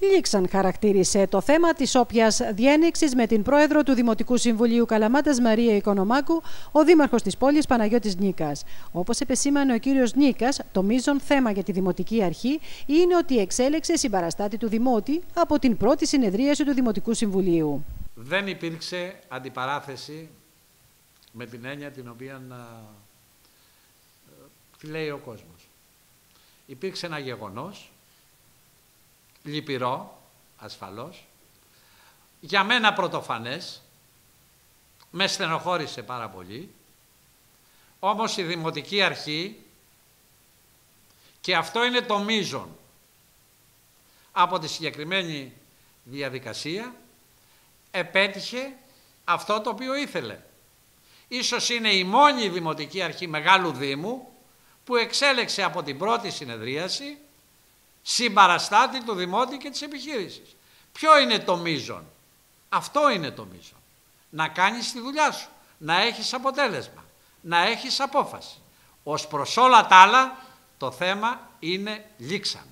Λίξαν χαρακτήρισε το θέμα της όποιας διένεξης με την πρόεδρο του Δημοτικού Συμβουλίου Καλαμάτας Μαρία Οικονομάκου, ο δήμαρχος της πόλης Παναγιώτης Νίκας. Όπως επεσήμανε ο κύριος Νίκας, το μείζον θέμα για τη Δημοτική Αρχή είναι ότι εξέλεξε συμπαραστάτη του Δημότη από την πρώτη συνεδρίαση του Δημοτικού Συμβουλίου. Δεν υπήρξε αντιπαράθεση με την έννοια την οποία τη λέει ο κόσμος. Υπήρξε ένα γεγονός λυπηρό, ασφαλώς, για μένα πρωτοφανές, με στενοχώρησε πάρα πολύ, όμως η Δημοτική Αρχή, και αυτό είναι το μείζον από τη συγκεκριμένη διαδικασία, επέτυχε αυτό το οποίο ήθελε. Ίσως είναι η μόνη Δημοτική Αρχή Μεγάλου Δήμου που εξέλεξε από την πρώτη συνεδρίαση συμπαραστάτη του Δημότη και της επιχείρησης. Ποιο είναι το μείζον; Αυτό είναι το μείζον. Να κάνεις τη δουλειά σου. Να έχεις αποτέλεσμα. Να έχεις απόφαση. Ως προς όλα τα άλλα το θέμα είναι λήξαν.